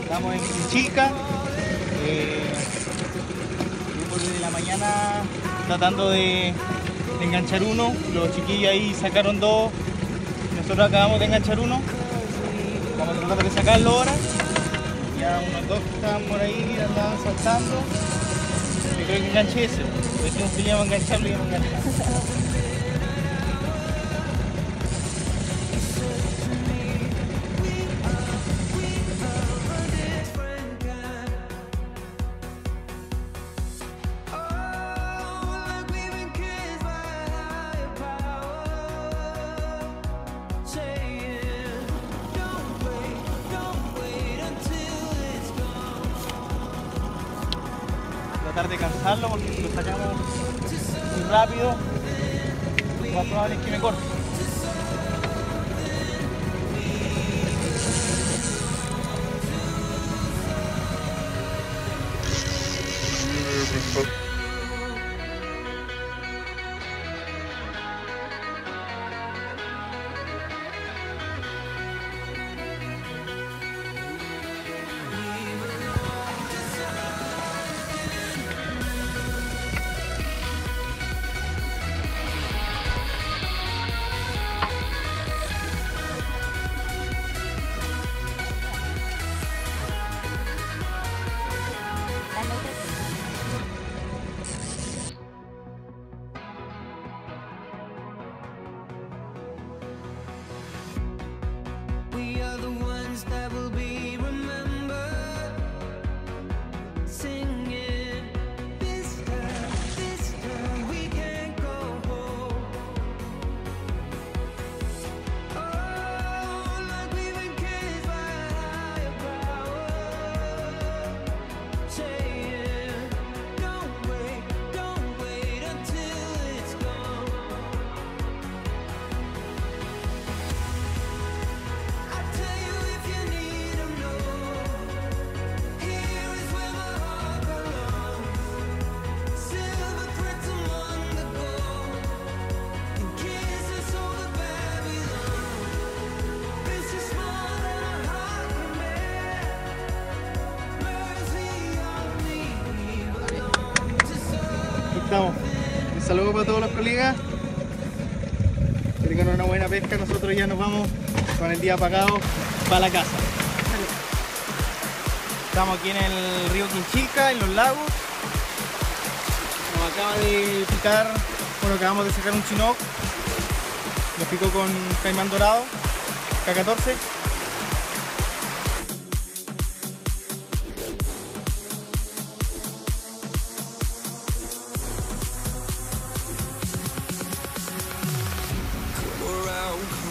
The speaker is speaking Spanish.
Estamos en Chica. Eh, de la mañana tratando de, de enganchar uno. Los chiquillos ahí sacaron dos. Nosotros acabamos de enganchar uno. Vamos a tratar de sacarlo ahora. Ya unos dos que estaban por ahí andaban saltando. Yo creo que enganché ese. Decimos que íbamos a engancharlo y íbamos a enganchar. Tratar de cansarlo porque lo sacamos muy rápido, lo más probable es que me corte. Estamos. Un saludo para todos los colegas. Que tengan una buena pesca. Nosotros ya nos vamos con el día apagado para la casa. Estamos aquí en el río Quinchica, en los lagos. Nos acaba de picar, bueno, acabamos de sacar un chinook. Nos picó con caimán dorado, K14.